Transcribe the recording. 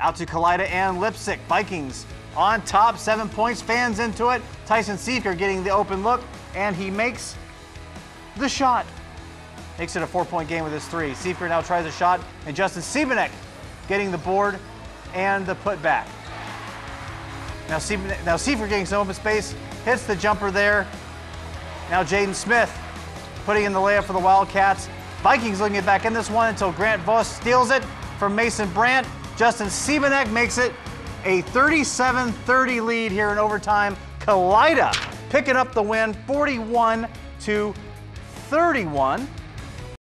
Out to Kalida and Leipsic. Vikings on top, seven points, fans into it. Tyson Seeker getting the open look, and he makes the shot. Makes it a four-point game with his three. Seeker now tries a shot, and Justin Siebenek getting the board and the putback. Now, Siebenek, now Seeker getting some open space, hits the jumper there. Now Jaden Smith putting in the layup for the Wildcats. Vikings looking it back in this one until Grant Voss steals it from Mason Brandt. Justin Siebenek makes it a 37-30 lead here in overtime. Kalida picking up the win, 41 to 31.